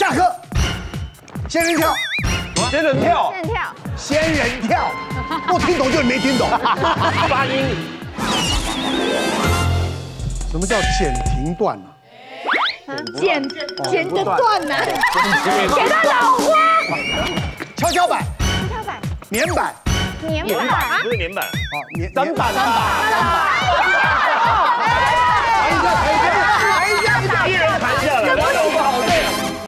下课。仙人跳，仙人跳，仙人跳，仙人跳，不听懂就是没听懂，发音。什么叫剪停断、啊？剪剪的断呢？剪断老花。跷跷板，跷跷板，棉板，棉板，不是棉板，哦，棉，砧板，砧板，板。